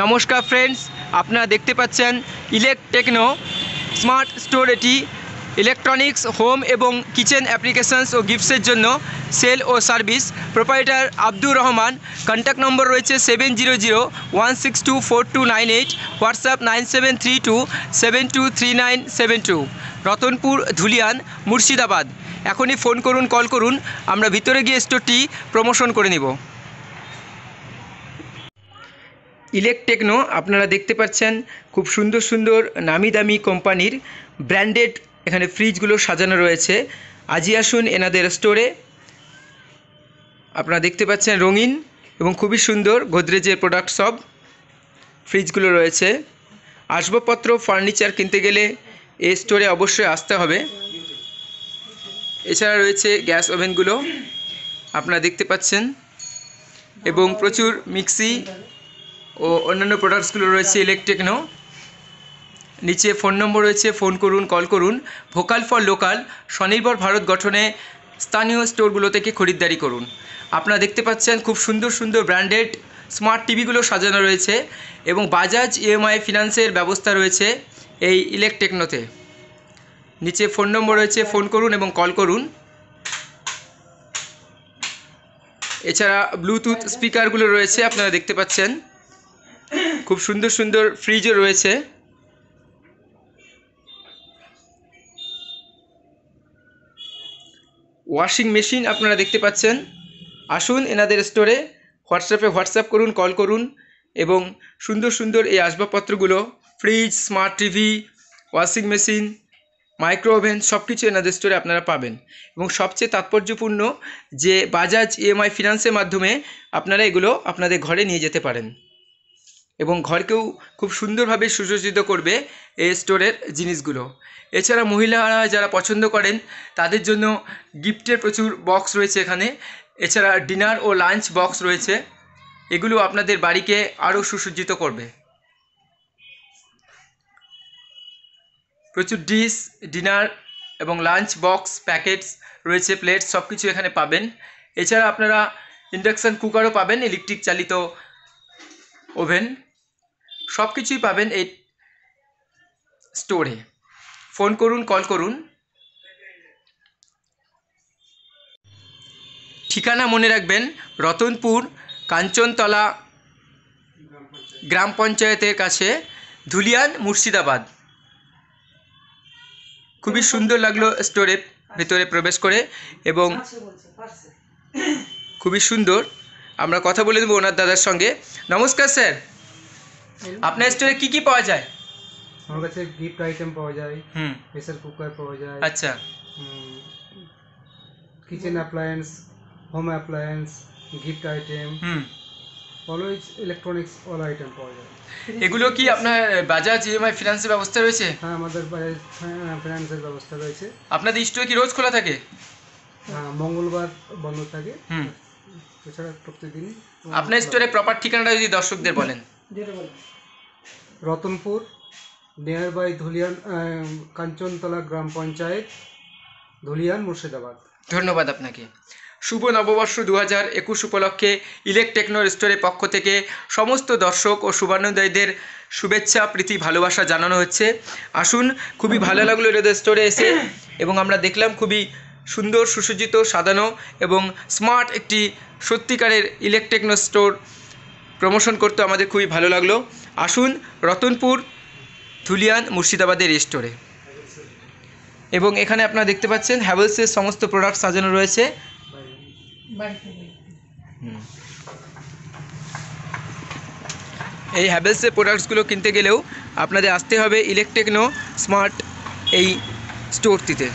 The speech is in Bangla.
নমস্কার ফ্রেন্ডস আপনারা দেখতে পাচ্ছেন ইলেকটেকনো স্মার্ট স্টোর এটি ইলেকট্রনিক্স হোম এবং কিচেন অ্যাপ্লিকেশনস ও গিফটসের জন্য সেল ও service proprietor Abdur Rahman contact number রয়েছে seven zero zero one six two four two nine eight WhatsApp nine seven three two seven two three nine seven two Ratanpur, Dhulian, Murshidabad. এখনই ফোন করুন কল করুন, আমরা ভিতরে গিয়ে স্টোরটি প্রমোশন করে নিব। ইলেকটেকনো আপনারা দেখতে পাচ্ছেন খুব সুন্দর সুন্দর নামি দামি কোম্পানির ব্র্যান্ডেড এখানে ফ্রিজগুলো সাজানো রয়েছে। আজই আসুন এনাদের স্টোরে। আপনারা দেখতে পাচ্ছেন রঙিন এবং খুবই সুন্দর গোদরেজের প্রোডাক্ট সব ফ্রিজগুলো রয়েছে। আসবাবপত্র, ফার্নিচার কিনতে গেলে এই স্টোরে অবশ্যই আসতে হবে। এছাড়া রয়েছে গ্যাস ওভেনগুলো, আপনারা দেখতে পাচ্ছেন। এবং প্রচুর মিক্সি ও অন্যান্য প্রোডাক্টসগুলো রয়েছে ইলেকট্রিকনো নিচে ফোন নম্বর রয়েছে ফোন করুন কল করুন। ভোকাল ফর লোকাল স্বনির্ভর ভারত গঠনে স্থানীয় স্টোরগুলো থেকে খরিদ্দারি করুন। আপনারা দেখতে পাচ্ছেন খুব সুন্দর সুন্দর ব্র্যান্ডেড স্মার্ট টিভিগুলো সাজানো রয়েছে এবং বাজাজ ইএমআই ফিনান্সের ব্যবস্থা রয়েছে এই ইলেকটেকনোতে নিচে ফোন নম্বর রয়েছে ফোন করুন এবং কল করুন। এছাড়া ব্লুটুথ স্পিকারগুলো রয়েছে, আপনারা দেখতে পাচ্ছেন। খুব সুন্দর সুন্দর ফ্রিজও রয়েছে। ওয়াশিং মেশিন আপনারা দেখতে পাচ্ছেন। আসুন এনাদের স্টোরে হোয়াটসঅ্যাপে হোয়াটসঅ্যাপ করুন কল করুন এবং সুন্দর সুন্দর এই আসবাবপত্রগুলো fridge smart TV washing machine micro oven সব কিছু এনাদের স্টোরে আপনারা পাবেন। এবং সবচেয়ে তাৎপর্যপূর্ণ যে বাজাজ ইএমআই ফিনান্সের মাধ্যমে আপনারা এগুলো আপনাদের ঘরে নিয়ে যেতে পারেন। এবং ঘরকেও খুব সুন্দরভাবে সুসজ্জিত করবে এই স্টোরের জিনিসগুলো। এছাড়া মহিলারা যারা পছন্দ করেন, তাদের জন্য গিফটের প্রচুর বক্স রয়েছে এখানে। এছাড়া ডিনার ও লাঞ্চ বক্স রয়েছে। এগুলো আপনাদের বাড়িকে আরও সুসজ্জিত করবে। প্রচুর ডিশ, ডিনার এবং লাঞ্চ বক্স, প্যাকেটস রয়েছে প্লেট সব কিছু এখানে পাবেন। এছাড়া আপনারা ইন্ডাকশান কুকারও পাবেন, ইলেকট্রিক চালিত ওভেন। সব কিছুই পাবেন এই স্টোরে ফোন করুন কল করুন। ঠিকানা মনে রাখবেন, রতনপুর, কাঞ্চনতলা গ্রাম পঞ্চায়েতের কাছে, ধুলিয়ান, মুর্শিদাবাদ। খুবই সুন্দর লাগল স্টোরে ভেতরে প্রবেশ করে এবং খুবই সুন্দর। আমরা কথা বলে দেবো ওনার দাদার সঙ্গে। নমস্কার, স্যার। আপনার স্টোরে কি কি পাওয়া যায়? আমার কাছে গিফট আইটেম পাওয়া যায় হুম। প্রেসার কুকার পাওয়া যায় আচ্ছা। Kitchen appliance home appliance gift item হুম। অলওয়েজ ইলেকট্রনিক্স অল আইটেম পাওয়া যায়। এগুলো কি আপনার বাজাজ ইএমআই ফিনান্সের ব্যবস্থা রয়েছে? হ্যাঁ আমাদের ফিনান্সের ব্যবস্থা রয়েছে। আপনাদের স্টোর কি রোজ খোলা থাকে? হ্যাঁ মঙ্গলবার বন্ধ থাকে। হুম। এছাড়া প্রতিদিন আপনার স্টোরে প্রপার ঠিকানাটা যদি দর্শকদের বলেন। রতনপুর নিয়ার বাই ধুলিয়ান কাঞ্চনতলা গ্রাম পঞ্চায়েত, ধুলিয়ান, মুর্শিদাবাদ। ধন্যবাদ আপনাকে। শুভ নববর্ষ দু হাজার একুশ উপলক্ষে ইলেকটেকনোর স্টোরের পক্ষ থেকে সমস্ত দর্শক ও শুভানুদয়ীদের শুভেচ্ছা, প্রীতি, ভালোবাসা জানানো হচ্ছে। আসুন, খুবই ভালো লাগল এদের স্টোরে এসে এবং আমরা দেখলাম খুবই সুন্দর, সুসজ্জিত, সাজানো এবং স্মার্ট একটি সত্যিকারের ইলেকটেকনো স্টোর প্রমোশন করতে আমাদের খুবই ভালো লাগল। আসুন রতনপুর ধুলিয়ান মুর্শিদাবাদের স্টোরে এবং এখানে আপনারা দেখতে পাচ্ছেন হ্যাভেলসের সমস্ত প্রোডাক্ট সাজানো রয়েছে। এই হ্যাভেলসের প্রোডাক্টসগুলো কিনতে গেলেও আপনাদের আসতে হবে ইলেকটেকনো স্মার্ট এই স্টোরটিতে